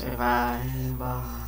Survival.